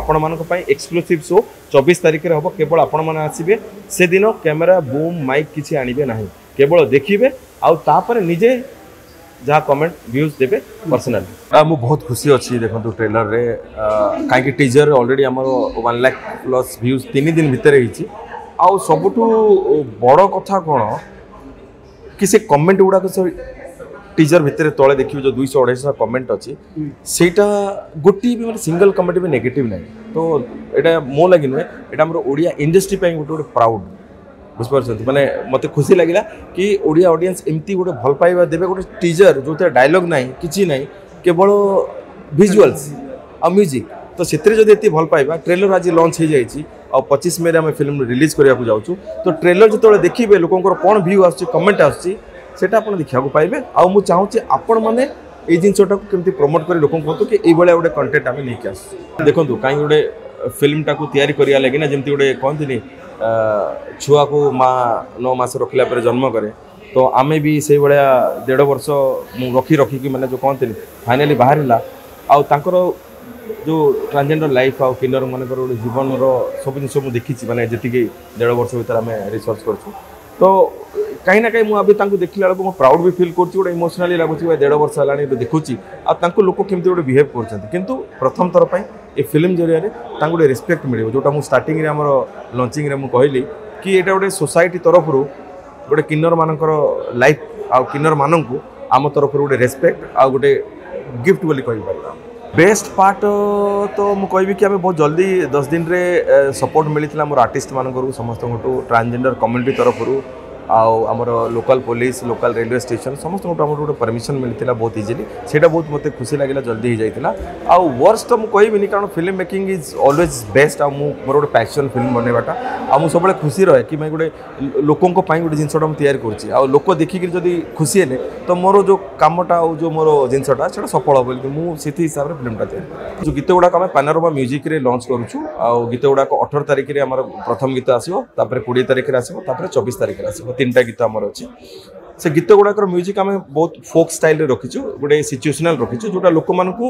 ଆପଣମାନଙ୍କ ପାଇଁ exclusive show ଚବିଶ ତାରିଖରେ ହେବ କେବଳ ଆପଣମାନେ ଆସିବେ ସେଦିନ କ୍ୟାମେରା ବୁମ୍ ମାଇକ୍ କିଛି ଆଣିବେ ନାହିଁ କେବଳ ଦେଖିବେ ଆଉ ତାପରେ ନିଜେ ଯାହା କମେଣ୍ଟ ଭ୍ୟୁଜ୍ ଦେବେ ପର୍ସନାଲି ମୁଁ ବହୁତ ଖୁସି ଅଛି ଦେଖନ୍ତୁ ଟ୍ରେଲରରେ କାହିଁକି ଟିଜରରେ ଅଲରେଡ଼ି ଆମର ୱାନ୍ ଲାକ୍ ପ୍ଲସ୍ ଭ୍ୟୁଜ୍ ତିନି ଦିନ ଭିତରେ ହେଇଛି ଆଉ ସବୁଠୁ ବଡ଼ କଥା କ'ଣ କି ସେ କମେଣ୍ଟ ଗୁଡ଼ାକ ସେ টিজর ভিতরে তলে দেখবে যে দুইশো অড়াইশো কমেন্ট অছি সেইটা গোটিয়ে বি মানে সিঙ্গল কমেন্ট বি নেগেটিভ নাই তো এটা মো লাগি নুহে এটা আমার ওড়িয়া ইন্ডস্ট্রি পাই গোটে গোটে প্রাউড বুঝিপারছেন মানে মতো খুশি লাগিলা কি ওড়িয়া অডিয়েন্স এমতি গোটে ভাল পাইবা দেবে গোটে টিজর যেটা ডায়লগ নাই কিছু নাই কেবল ভিজুয়ালস আর মিউজিক তো ସେଥିରେ ଯଦି ଏତେ ଭଲ ପାଇବା ଟ୍ରେଲର ଆଜି ଲଞ୍ଚ ହେଇଯାଇଛି ଆଉ ପଚିଶ ମେରେ ଆମେ ଫିଲ୍ମ ରିଲିଜ୍ କରିବାକୁ ଯାଉଛୁ ତ ଟ୍ରେଲର ଯେତେବେଳେ ଦେଖିବେ ଲୋକଙ୍କର କ'ଣ ଭ୍ୟୁ ଆସୁଛି କମେଣ୍ଟ ଆସୁଛି ସେଇଟା ଆପଣ ଦେଖିବାକୁ ପାଇବେ ଆଉ ମୁଁ ଚାହୁଁଛି ଆପଣମାନେ ଏଇ ଜିନିଷଟାକୁ କେମିତି ପ୍ରମୋଟ୍ କରି ଲୋକଙ୍କୁ କୁହନ୍ତୁ କି ଏଇଭଳିଆ ଗୋଟେ କଣ୍ଟେଣ୍ଟ ଆମେ ନେଇକି ଆସୁ ଦେଖନ୍ତୁ କାହିଁକି ଗୋଟେ ଫିଲ୍ମଟାକୁ ତିଆରି କରିବା ଲାଗି ନା ଯେମିତି ଗୋଟେ କହନ୍ତିନି ଛୁଆକୁ ମା ନଅ ମାସ ରଖିଲା ପରେ ଜନ୍ମ କରେ ତ ଆମେ ବି ସେଇଭଳିଆ ଦେଢ଼ ବର୍ଷ ମୁଁ ରଖି ରଖିକି ମାନେ ଯେଉଁ କହନ୍ତିନି ଫାଇନାଲି ବାହାରିଲା ଆଉ ତାଙ୍କର ଯେଉଁ ଟ୍ରାନ୍ସଜେଣ୍ଡର ଲାଇଫ୍ ଆଉ କିନ୍ନରମାନଙ୍କର ଗୋଟେ ଜୀବନର ସବୁ ଜିନିଷ ମୁଁ ଦେଖିଛି ମାନେ ଯେତିକି ଦେଢ଼ ବର୍ଷ ଭିତରେ ଆମେ ରିସର୍ଚ୍ଚ କରୁଛୁ ତ कहीं ना कहीं मुझे देखला बेलू मुझे प्राउड भी फिल कर इमोशनाली लगुच देढ़ वर्ष है देखुची आंकु लोक कमी गोटे बिहेव करूँ प्रथम थरपाई ए फिल्म जरिया गोटे रेस्पेक्ट मिले जोटा मुझे स्टार्टिंग आम लंचिंग कहली कि यहाँ गोटे सोसाइट तरफ गोटे किन्नर मान लाइफ आ किन्नर मानक आम तरफ गोटे रेस्पेक्ट आ गोटे गिफ्ट बोली कहीपर बेस्ट पार्ट तो ମୁଁ କହିବି କି ଆମେ ବହୁତ ଜଲ୍ଦି ଦଶ ଦିନରେ ସପୋର୍ଟ ମିଳିଥିଲା ମୋର ଆର୍ଟିଷ୍ଟ ମାନଙ୍କରୁ ସମସ୍ତଙ୍କଠୁ ଟ୍ରାନ୍ସଜେଣ୍ଡର କମ୍ୟୁନିଟି ତରଫରୁ ଆଉ ଆମର local police local railway station ସମସ୍ତଙ୍କଠୁ ଆମର ଗୋଟେ ପରମିଶନ ମିଳିଥିଲା ବହୁତ ଇଜିଲି ସେଇଟା ବହୁତ ମୋତେ ଖୁସି ଲାଗିଲା ଜଲ୍ଦି ହେଇଯାଇଥିଲା ଆଉ ୱର୍ଷ୍ଟ ତ ମୁଁ କହିବିନି କାରଣ film making is always best ଆଉ ମୁଁ ମୋର ଗୋଟେ ପ୍ୟାସନ୍ ଫିଲ୍ମ ବନେଇବାଟା ଆଉ ମୁଁ ସବୁବେଳେ ଖୁସି ରହେ କି ମୁଁ ଗୋଟେ ଲୋକଙ୍କ ପାଇଁ ଗୋଟେ ଜିନିଷଟା ମୁଁ ତିଆରି କରୁଛି ଆଉ ଲୋକ ଦେଖିକିରି ଯଦି ଖୁସି ହେଲେ ତ ମୋର ଯେଉଁ କାମଟା ଆଉ ଯେଉଁ ମୋର ଜିନିଷଟା ସେଇଟା ସଫଳ ବୋଲି ମୁଁ ସେଥି ହିସାବରେ ଫିଲ୍ମଟା ତିଆରି ଯେଉଁ ଗୀତ ଗୁଡ଼ାକ ଆମେ ପାନୋରମା ମ୍ୟୁଜିକରେ ଲଞ୍ଚ କରୁଛୁ ଆଉ ଗୀତ ଗୁଡ଼ାକ ଅଠର ତାରିଖରେ ଆମର ପ୍ରଥମ ଗୀତ ଆସିବ ତାପରେ କୋଡ଼ିଏ ତାରିଖରେ ଆସିବ ତାପରେ ଚବିଶ ତାରିଖରେ ଆସିବ ତିନିଟା ଗୀତ ଆମର ଅଛି ସେ ଗୀତ ଗୁଡ଼ାକର ମ୍ୟୁଜିକ୍ ଆମେ ବହୁତ ଫୋକ୍ ଷ୍ଟାଇଲ୍ରେ ରଖିଛୁ ଗୋଟେ ସିଚୁଏସନାଲ୍ ରଖିଛୁ ଯେଉଁଟା ଲୋକମାନଙ୍କୁ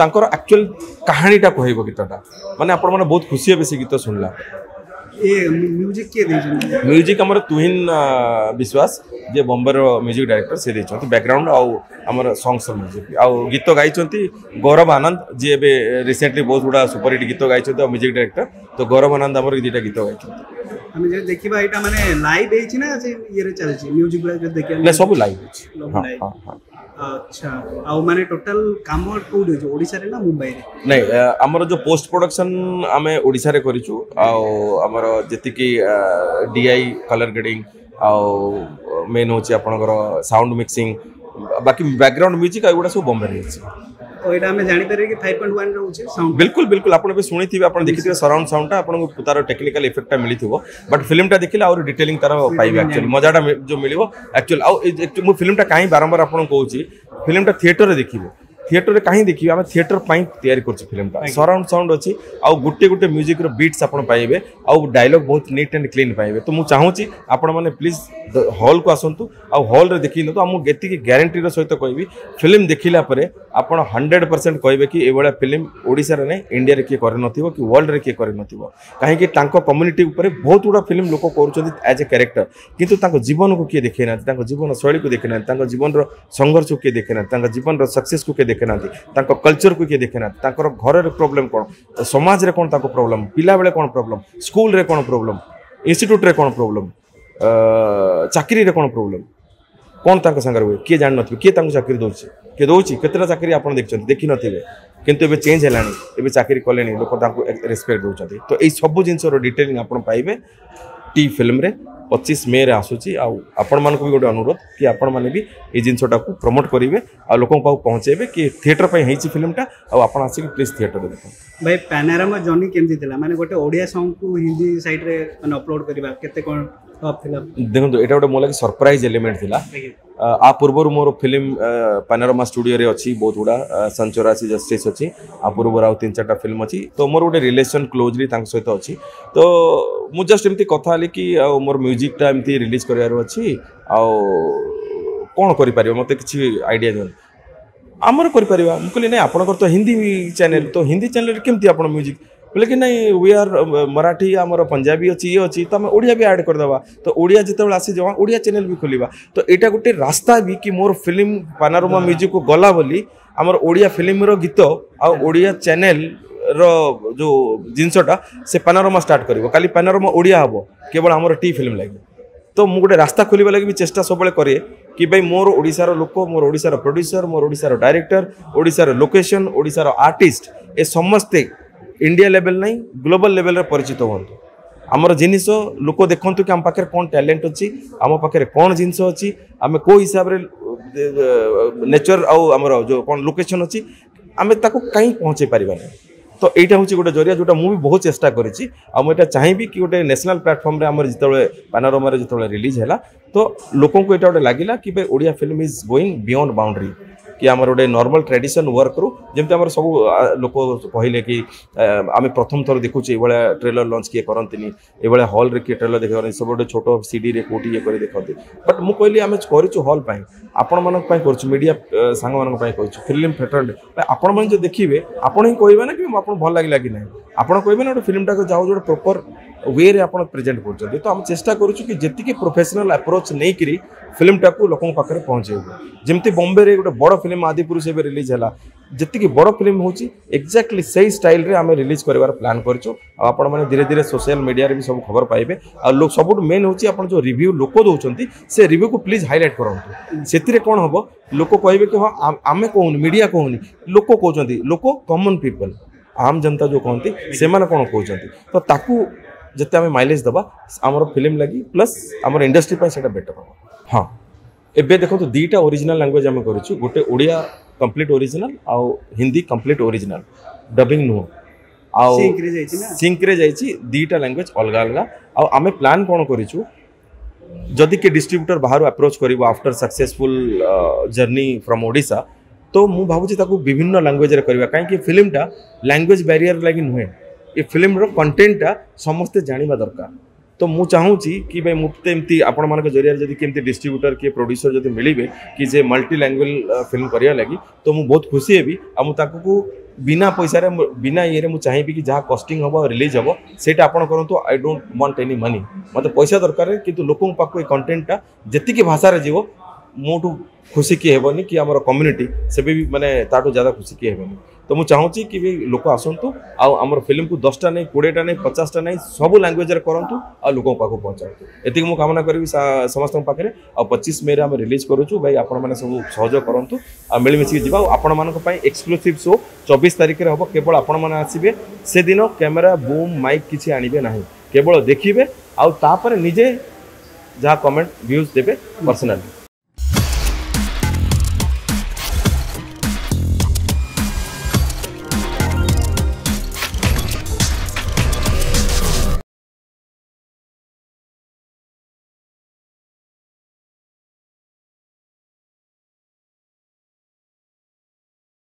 ତାଙ୍କର ଆକ୍ଚୁଆଲ୍ କାହାଣୀଟା କହିବ ଗୀତଟା ମାନେ ଆପଣମାନେ ବହୁତ ଖୁସି ହେବେ ସେ ଗୀତ ଶୁଣିଲା ମ୍ୟୁଜିକ୍ କିଏ ମ୍ୟୁଜିକ୍ ଆମର ତୁହିନ ବିଶ୍ୱାସ ଯିଏ ବମ୍ବେର ମ୍ୟୁଜିକ୍ ଡାଇରେକ୍ଟର ସେ ଦେଇଛନ୍ତି ବ୍ୟାକ୍ଗ୍ରାଉଣ୍ଡ ଆଉ ଆମର ସଙ୍ଗସର ମ୍ୟୁଜିକ୍ ଆଉ ଗୀତ ଗାଇଛନ୍ତି ଗୌରବ ଆନନ୍ଦ ଯିଏ ଏବେ ରିସେଣ୍ଟଲି ବହୁତ ଗୁଡ଼ା ସୁପରହିଟ୍ ଗୀତ ଗାଇଛନ୍ତି ଆଉ ମ୍ୟୁଜିକ୍ ଡାଇରେକ୍ଟର ତ ଗୌରବ ଆନନ୍ଦ ଆମର ଦୁଇଟା ଗୀତ ଗାଇଛନ୍ତି ଆମେ ଯଦି ଦେଖିବା ଏଇଟା ମାନେ ଲାଇଭ ହେଇଛି ନା ସେ ଇଏରେ ଚାଲିଛି ମ୍ୟୁଜିକ ଗୁଡା ଯଦି ଦେଖିବା ନା ସବୁ ଲାଇଭ ହେଇଛି ଆଚ୍ଛା ଆଉ ମାନେ ଟୋଟାଲ କାମ କୋଉଠି ହେଇଛି ଓଡ଼ିଶାରେ ନା ମୁମ୍ବାଇରେ ନାଇଁ ଆମର ଯୋଉ ପୋଷ୍ଟ ପ୍ରଡକ୍ସନ ଆମେ ଓଡ଼ିଶାରେ କରିଛୁ ଆଉ ଆମର ଯେତିକି ଡିଆଇ କଲର ଗ୍ରେଡିଂ ଆଉ ମେନ୍ ହେଉଛି ଆପଣଙ୍କର ସାଉଣ୍ଡ ମିକ୍ସିଂ ବାକି ବ୍ୟାକଗ୍ରାଉଣ୍ଡ ମ୍ୟୁଜିକ୍ ଏଗୁଡ଼ା ସବୁ ବମ୍ବେରେ ହେଇଛି ঐটা আমি জানি পারি কি 5.1 রাউচ সাউন্ড একদম একদম আপন শুনে থি আপন দেখি থি সাউন্ড সাউন্ড আপন পুতার টেকনিক্যাল এফেক্ট মিলি থবো বাট ফিল্মটা দেখিলে আর ডিটেইলিং তার পাই অ্যাকচুয়ালি মজাটা যে মিলবো অ্যাকচুয়ালি আর একটু মু ফিল্মটা काही বারবার আপন কউছি ফিল্মটা থিয়েটারে দেখিবে থিয়েটরে কাহি দেখি আমি থিয়েটর পাই তৈরি করছি ফিল্মটা সরাউন্ড সাউন্ড অছি আউ গোটে গোটে মিউজিকর বিটস আপন পাইবে আউ ডায়লগ বহুত নিট এন্ড ক্লিন পাইবে তো মু চাহুছি আপন মানে প্লিজ হল কু আসন্তু আউ হল রে দেখি নতু আমু গেতিকি গ্যারান্টির সহিত কইবি ফিল্ম দেখিলা পরে আপন 100% কইবে কি এবেলা ফিল্ম ওড়িশার নে ইন্ডিয়া রে কি করে নথিবো কি ওয়ার্ল্ড রে কি করে নথিবো কাহি কি তাঙ্ক কমিউনিটি উপরে বহুত গুড়া ফিল্ম লোক করছন্তি এজ এ ক্যারেক্টর কিন্তু তাঙ্ক জীবনকু কি দেখে না তাঙ্ক জীবন শৈলীকু দেখে না তাঙ্ক জীবনর সংঘর্ষকু কি দেখে না তাঙ্ক জীবনর সাকসেসকু কি দেখে ଦେଖିନାହାନ୍ତି ତାଙ୍କ କଲଚରକୁ କିଏ ଦେଖିନାହାନ୍ତି ତାଙ୍କର ଘରରେ ପ୍ରୋବ୍ଲେମ୍ କ'ଣ ସମାଜରେ କ'ଣ ତାଙ୍କ ପ୍ରୋବ୍ଲେମ୍ ପିଲାବେଳେ କ'ଣ ପ୍ରୋବ୍ଲେମ୍ ସ୍କୁଲରେ କ'ଣ ପ୍ରୋବ୍ଲେମ୍ ଇନଷ୍ଟିଚ୍ୟୁଟ୍ରେ କ'ଣ ପ୍ରୋବ୍ଲେମ୍ ଚାକିରିରେ କ'ଣ ପ୍ରୋବ୍ଲେମ୍ କ'ଣ ତାଙ୍କ ସାଙ୍ଗରେ ହୁଏ କିଏ ଜାଣିନଥିବେ କିଏ ତାଙ୍କୁ ଚାକିରି ଦେଉଛି କିଏ ଦେଉଛି କେତେଟା ଚାକିରି ଆପଣ ଦେଖିଛନ୍ତି ଦେଖିନଥିବେ କିନ୍ତୁ ଏବେ ଚେଞ୍ଜ ହେଲାଣି ଏବେ ଚାକିରି କଲେଣି ଲୋକ ତାଙ୍କୁ ରେସ୍ପେକ୍ଟ ଦେଉଛନ୍ତି ତ ଏଇ ସବୁ ଜିନିଷର ଡିଟେଲିଂ ଆପଣ ପାଇବେ ଟି ଫିଲ୍ମରେ ପଚିଶ ମେରେ ଆସୁଛି ଆଉ ଆପଣମାନଙ୍କୁ ବି ଗୋଟେ ଅନୁରୋଧ କି ଆପଣମାନେ ବି ଏଇ ଜିନିଷଟାକୁ ପ୍ରମୋଟ୍ କରିବେ ଆଉ ଲୋକଙ୍କ ପାଖକୁ ପହଞ୍ଚାଇବେ କି ଥିଏଟର ପାଇଁ ହେଇଛି ଫିଲ୍ମଟା ଆଉ ଆପଣ ଆସିକି ପ୍ଲିଜ୍ ଥିଏଟରରେ ଦେଖନ୍ତୁ ଭାଇ ପାନାରାମା ଜର୍ଣ୍ଣି କେମିତି ଥିଲା ମାନେ ଗୋଟେ ଓଡ଼ିଆ ସଙ୍ଗକୁ ହିନ୍ଦୀ ସାଇଡ଼୍ରେ ମାନେ ଅପଲୋଡ଼ କରିବା କେତେ କ'ଣ ଦେଖନ୍ତୁ ଏଇଟା ଗୋଟେ ମୋ ଲାଗି ସରପ୍ରାଇଜ୍ ଏଲିମେଣ୍ଟ ଥିଲା ଆ ପୂର୍ବରୁ ମୋର ଫିଲ୍ମ ପାନାରମା ଷ୍ଟୁଡ଼ିଓରେ ଅଛି ବହୁତ ଗୁଡ଼ା ସଞ୍ଚରାଶି ଜଷ୍ଟିସ୍ ଅଛି ଆ ପୂର୍ବରୁ ଆଉ ତିନି ଚାରିଟା ଫିଲ୍ମ ଅଛି ତ ମୋର ଗୋଟେ ରିଲେସନ୍ କ୍ଲୋଜଲି ତାଙ୍କ ସହିତ ଅଛି ତ ମୁଁ ଜଷ୍ଟ ଏମିତି କଥା ହେଲି କି ଆଉ ମୋର ମ୍ୟୁଜିକ୍ଟା ଏମିତି ରିଲିଜ୍ କରିବାର ଅଛି ଆଉ କ'ଣ କରିପାରିବ ମୋତେ କିଛି ଆଇଡ଼ିଆ ଦିଅନ୍ତୁ ଆମର କରିପାରିବା ମୁଁ କହିଲି ନାଇଁ ଆପଣଙ୍କର ତ ହିନ୍ଦୀ ଚ୍ୟାନେଲ୍ ତ ହିନ୍ଦୀ ଚ୍ୟାନେଲ୍ରେ କେମିତି ଆପଣ ମ୍ୟୁଜିକ୍ ବୋଲେ କି ନାଇଁ ୱି ଆର୍ ମରାଠୀ ଆମର ପଞ୍ଜାବୀ ଅଛି ଇଏ ଅଛି ତ ଆମେ ଓଡ଼ିଆ ବି ଆଡ଼୍ କରିଦେବା ତ ଓଡ଼ିଆ ଯେତେବେଳେ ଆସିଯିବ ଓଡ଼ିଆ ଚ୍ୟାନେଲ୍ ବି ଖୋଲିବା ତ ଏଇଟା ଗୋଟେ ରାସ୍ତା ବି କି ମୋର ଫିଲ୍ମ ପାନାରୋମା ମ୍ୟୁଜିକ୍କୁ ଗଲା ବୋଲି ଆମର ଓଡ଼ିଆ ଫିଲ୍ମର ଗୀତ ଆଉ ଓଡ଼ିଆ ଚ୍ୟାନେଲ୍ ର ଯେଉଁ ଜିନିଷଟା ସେ ପାନାରୋମା ଷ୍ଟାର୍ଟ କରିବ କାଲି ପାନାରୋମା ଓଡ଼ିଆ ହେବ କେବଳ ଆମର ଟି ଫିଲ୍ମ ଲାଗିବ ତ ମୁଁ ଗୋଟେ ରାସ୍ତା ଖୋଲିବା ଲାଗି ବି ଚେଷ୍ଟା ସବୁବେଳେ କରେ କି ଭାଇ ମୋର ଓଡ଼ିଶାର ଲୋକ ମୋର ଓଡ଼ିଶାର ପ୍ରଡ୍ୟୁସର ମୋର ଓଡ଼ିଶାର ଡାଇରେକ୍ଟର ଓଡ଼ିଶାର ଲୋକେସନ୍ ଓଡ଼ିଶାର ଆର୍ଟିଷ୍ଟ ଏ ସମସ୍ତେ ଇଣ୍ଡିଆ ଲେଭେଲ୍ ନାହିଁ ଗ୍ଲୋବାଲ୍ ଲେଭେଲ୍ରେ ପରିଚିତ ହୁଅନ୍ତୁ ଆମର ଜିନିଷ ଲୋକ ଦେଖନ୍ତୁ କି ଆମ ପାଖରେ କ'ଣ ଟ୍ୟାଲେଣ୍ଟ ଅଛି ଆମ ପାଖରେ କ'ଣ ଜିନିଷ ଅଛି ଆମେ କେଉଁ ହିସାବରେ ନେଚର ଆଉ ଆମର ଯେଉଁ କ'ଣ ଲୋକେସନ୍ ଅଛି ଆମେ ତାକୁ କାହିଁ ପହଞ୍ଚାଇ ପାରିବାନି ତ ଏଇଟା ହେଉଛି ଗୋଟେ ଜରିଆ ଯେଉଁଟା ମୁଁ ବି ବହୁତ ଚେଷ୍ଟା କରିଛି ଆଉ ମୁଁ ଏଇଟା ଚାହିଁବି କି ଗୋଟେ ନ୍ୟାସନାଲ୍ ପ୍ଲାଟଫର୍ମରେ ଆମର ଯେତେବେଳେ ପାନାରୋମାରେ ଯେତେବେଳେ ରିଲିଜ୍ ହେଲା ତ ଲୋକଙ୍କୁ ଏଇଟା ଗୋଟେ ଲାଗିଲା କି ଭାଇ Odia film is going beyond boundary କି ଆମର ଗୋଟେ ନର୍ମାଲ୍ ଟ୍ରାଡ଼ିସନ୍ ୱାର୍କରୁ ଯେମିତି ଆମର ସବୁ ଲୋକ କହିଲେ କି ଆମେ ପ୍ରଥମ ଥର ଦେଖୁଛୁ ଏଇଭଳିଆ ଟ୍ରେଲର ଲଞ୍ଚ କିଏ କରନ୍ତିନି ଏଇଭଳିଆ ହଲ୍ରେ କିଏ ଟ୍ରେଲର ଦେଖାନ୍ତି ସବୁ ଗୋଟେ ଛୋଟ ସିଡ଼ିରେ କେଉଁଠି ଇଏ କରି ଦେଖନ୍ତି ବଟ୍ ମୁଁ କହିଲି ଆମେ କରିଛୁ ହଲ୍ ପାଇଁ ଆପଣମାନଙ୍କ ପାଇଁ କରୁଛୁ ମିଡ଼ିଆ ସାଙ୍ଗମାନଙ୍କ ପାଇଁ କହିଛୁ ଫିଲ୍ମ ଫେଟର୍ଡ ଆପଣମାନେ ଯଦି ଦେଖିବେ ଆପଣ ହିଁ କହିବେ ନା କି ଆପଣ ଭଲ ଲାଗିଲା କି ନାହିଁ ଆପଣ କହିବେ ନା ଗୋଟେ ଫିଲ୍ମଟାକୁ ଯାଉ ଗୋଟେ ପ୍ରପର୍ वे आप प्रेजेन्ट कर तो आम चेस्टा कर प्रोफेसनाल आप्रोच नहीं कर फिल्म लोकों पाखे पहुँचे जमी बम्बे गोटे बड़ फिल्म आदिपुरुष एवं रिलीज है जितकी बड़ फिल्म हूँ एक्जाक्टली से स्टाइल आम रिलीज कर प्लां करें धीरे धीरे सोशियाल मीडिया भी सब खबर पाए सब मेन हूँ आप जो रिव्यू लोक दौरान से रिव्यू को प्लीज हाइलैट करते कौन हम लोक कह हाँ आम कहूनी मीडिया कहूनी लोक कहते लोक कमन पीपल आम जनता जो कहते कौन कहते तो ताकू जिते आम माइलेज दबा आम फिल्म लगी प्लस आम इंडस्ट्री से बेटर हाँ एवं देखो तो दुईटा ओरिजिनाल लांगुएज आम कर गोटे ओडिया कंप्लीट ओरिजिनल आउ हिंदी कंप्लीट ओरिजिनल डबिंग नुह सिंक्रे जाइए दुईटा लांगुएज अलग अलग आम प्लां कौन करदी किए डिस्ट्रब्यूटर बाहर आप्रोच कर आफ्टर सक्सेसफुल जर्नी फ्रम ओडा तो मुझे भावुँ विभिन्न लांगुएज कराया कहीं फिल्मटा लांगुएज बारिअर लगे नुहे ଏ ଫିଲ୍ମର କଣ୍ଟେଣ୍ଟଟା ସମସ୍ତେ ଜାଣିବା ଦରକାର ତ ମୁଁ ଚାହୁଁଛି କି ଭାଇ ମୋତେ ଏମିତି ଆପଣମାନଙ୍କ ଜରିଆରେ ଯଦି କେମିତି ଡିଷ୍ଟ୍ରିବ୍ୟୁଟର କିଏ ପ୍ରଡ୍ୟୁସର ଯଦି ମିଳିବେ କି ଯେ ମଲ୍ଟି ଲାଙ୍ଗୁଏଜ ଫିଲ୍ମ କରିବା ଲାଗି ତ ମୁଁ ବହୁତ ଖୁସି ହେବି ଆଉ ମୁଁ ତାଙ୍କୁ ବିନା ପଇସାରେ ବିନା ଇଏରେ ମୁଁ ଚାହିଁବି କି ଯାହା କଷ୍ଟିଂ ହେବ ରିଲିଜ୍ ହେବ ସେଇଟା ଆପଣ କରନ୍ତୁ I don't want any money ମୋତେ ପଇସା ଦରକାର କିନ୍ତୁ ଲୋକଙ୍କ ପାଖକୁ ଏ କଣ୍ଟେଣ୍ଟଟା ଯେତିକି ଭାଷାରେ ଯିବ ମୋଠୁ ଖୁସି କିଏ ହେବନି କି ଆମର କମ୍ୟୁନିଟି ସେବେ ବି ମାନେ ତାଠୁ ଜ୍ୟାଦା ଖୁସି କିଏ ହେବନି ତ ମୁଁ ଚାହୁଁଛି କି ବି ଲୋକ ଆସନ୍ତୁ ଆଉ ଆମର ଫିଲ୍ମକୁ ଦଶଟା ନାହିଁ କୋଡ଼ିଏଟା ନାହିଁ ପଚାଶଟା ନାହିଁ ସବୁ ଲାଙ୍ଗୁଏଜରେ କରନ୍ତୁ ଆଉ ଲୋକଙ୍କ ପାଖକୁ ପହଞ୍ଚାନ୍ତୁ ଏତିକି ମୁଁ କାମନା କରିବି ସମସ୍ତଙ୍କ ପାଖରେ ଆଉ ପଚିଶ ମେ'ରେ ଆମେ ରିଲିଜ୍ କରୁଛୁ ଭାଇ ଆପଣମାନେ ସବୁ ସହଯୋଗ କରନ୍ତୁ ଆଉ ମିଳିମିଶିକି ଯିବା ଆଉ ଆପଣମାନଙ୍କ ପାଇଁ ଏକ୍ସକ୍ଲୁସିଭ୍ ଶୋ ଚବିଶ ତାରିଖରେ ହେବ କେବଳ ଆପଣମାନେ ଆସିବେ ସେଦିନ କ୍ୟାମେରା ବୁମ୍ ମାଇକ୍ କିଛି ଆଣିବେ ନାହିଁ କେବଳ ଦେଖିବେ ଆଉ ତାପରେ ନିଜେ ଯାହା କମେଣ୍ଟ ଭ୍ୟୁଜ୍ ଦେବେ ପର୍ସନାଲି